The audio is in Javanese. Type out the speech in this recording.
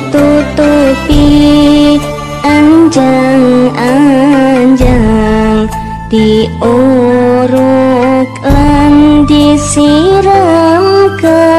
ditutupi anjang-anjang diuruk dan disiram ke